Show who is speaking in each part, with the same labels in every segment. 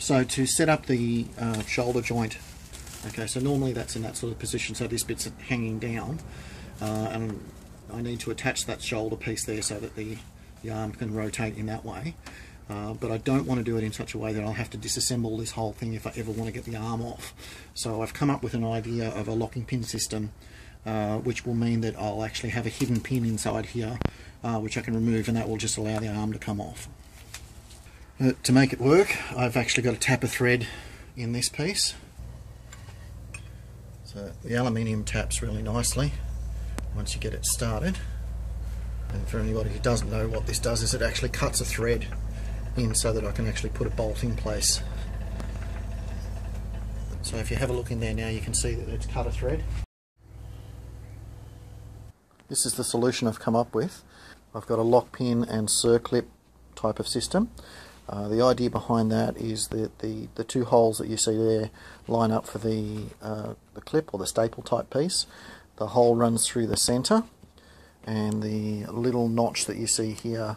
Speaker 1: So to set up the uh, shoulder joint, okay, so normally that's in that sort of position, so this bit's hanging down, uh, and I need to attach that shoulder piece there so that the, the arm can rotate in that way. Uh, but I don't want to do it in such a way that I'll have to disassemble this whole thing if I ever want to get the arm off. So I've come up with an idea of a locking pin system uh, which will mean that I'll actually have a hidden pin inside here uh, which I can remove and that will just allow the arm to come off. Uh, to make it work I've actually got to tap a thread in this piece. So the aluminium taps really nicely once you get it started. And for anybody who doesn't know what this does is it actually cuts a thread in so that I can actually put a bolt in place. So if you have a look in there now you can see that it's cut a thread. This is the solution I've come up with. I've got a lock pin and circlip type of system. Uh, the idea behind that is that the, the two holes that you see there line up for the, uh, the clip or the staple type piece. The hole runs through the center and the little notch that you see here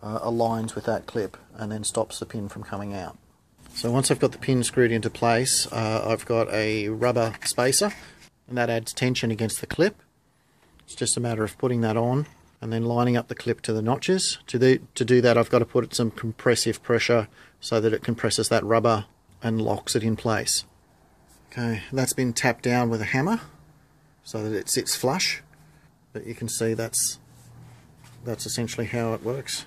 Speaker 1: uh, aligns with that clip and then stops the pin from coming out. So once I've got the pin screwed into place, uh, I've got a rubber spacer and that adds tension against the clip it's just a matter of putting that on and then lining up the clip to the notches. To, the, to do that I've got to put it some compressive pressure so that it compresses that rubber and locks it in place. Okay, that's been tapped down with a hammer so that it sits flush. But you can see that's that's essentially how it works.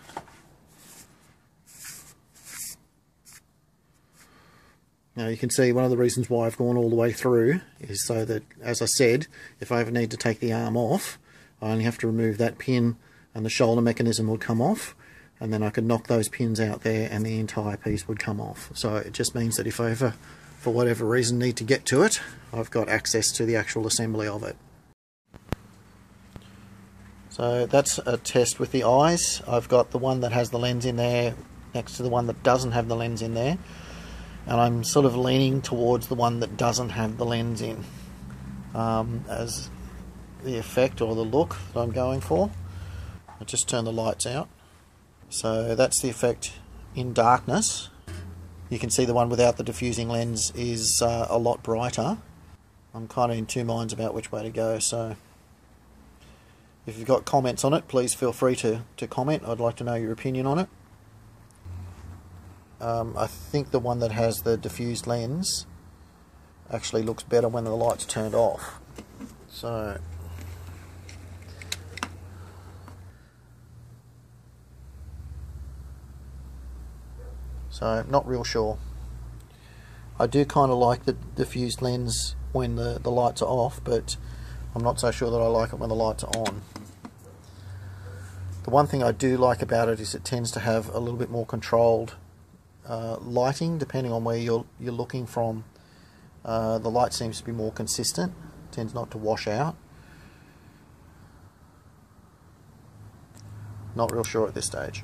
Speaker 1: Now you can see one of the reasons why I've gone all the way through is so that, as I said, if I ever need to take the arm off, I only have to remove that pin and the shoulder mechanism would come off and then I could knock those pins out there and the entire piece would come off. So it just means that if I ever, for whatever reason, need to get to it, I've got access to the actual assembly of it. So that's a test with the eyes. I've got the one that has the lens in there next to the one that doesn't have the lens in there and I'm sort of leaning towards the one that doesn't have the lens in um, as the effect or the look that I'm going for. I just turn the lights out. So that's the effect in darkness. You can see the one without the diffusing lens is uh, a lot brighter. I'm kind of in two minds about which way to go, so if you've got comments on it, please feel free to, to comment. I'd like to know your opinion on it. Um, I think the one that has the diffused lens actually looks better when the light's turned off. So So not real sure. I do kind of like the diffused lens when the, the lights are off, but I'm not so sure that I like it when the lights are on. The one thing I do like about it is it tends to have a little bit more controlled uh, lighting, depending on where you're, you're looking from, uh, the light seems to be more consistent, tends not to wash out. Not real sure at this stage.